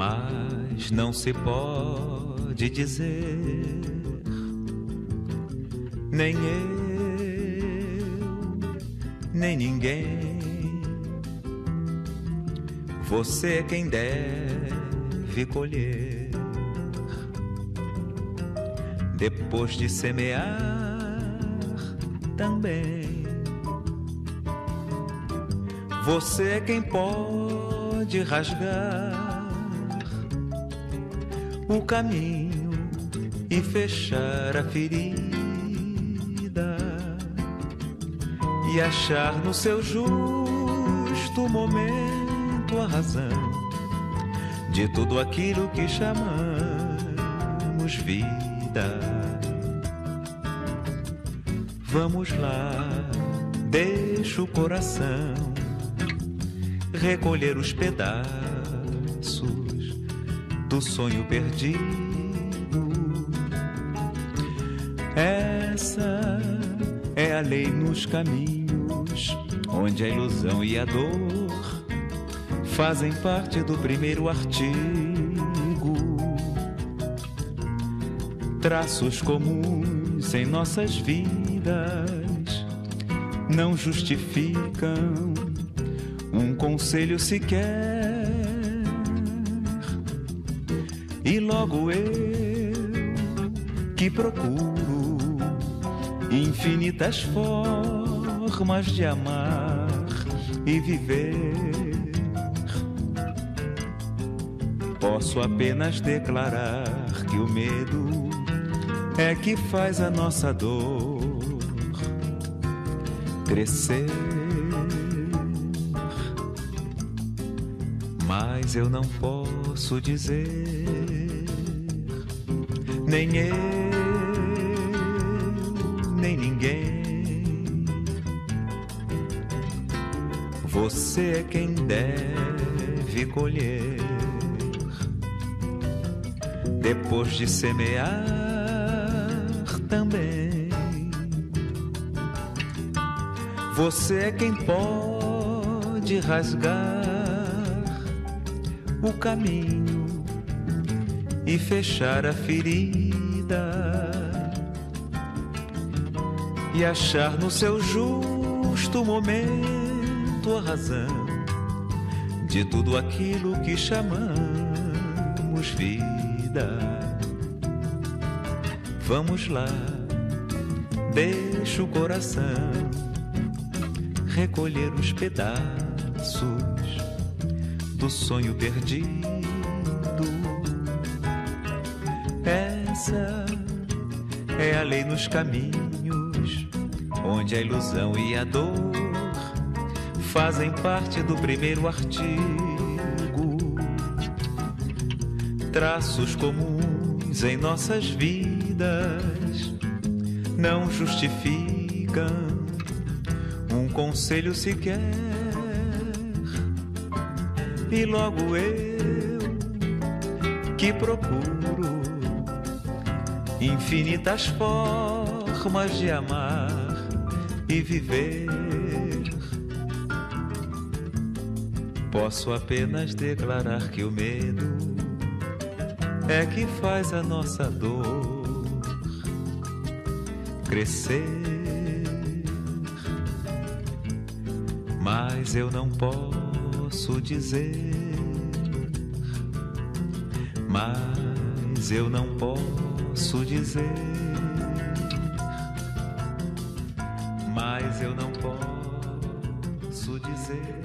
mas não se pode dizer, nem eu, nem ninguém. Você é quem deve colher depois de semear também. Você é quem pode rasgar o caminho e fechar a ferida e achar no seu justo momento a razão de tudo aquilo que chamamos vida. Vamos lá, deixa o coração recolher os pedaços do sonho perdido. Essa é a lei nos caminhos, onde a ilusão e a dor fazem parte do primeiro artigo. Traços comuns em nossas vidas não justificam um conselho sequer e logo eu que procuro infinitas formas de amar e viver. Posso apenas declarar que o medo é que faz a nossa dor crescer. Mas eu não posso dizer nem eu, nem ninguém. Você é quem deve colher depois de semear também. Você é quem pode rasgar o caminho e fechar a ferida e achar no seu justo momento a razão de tudo aquilo que chamamos vida. Vamos lá, deixa o coração recolher os pedaços do sonho perdido essa é a lei nos caminhos, onde a ilusão e a dor fazem parte do primeiro artigo. Traços comuns em nossas vidas não justificam um conselho sequer. E logo eu que procuro infinitas formas de amar e viver. Posso apenas declarar que o medo é que faz a nossa dor crescer. Mas eu não posso dizer, mas eu não posso dizer, mas eu não posso dizer.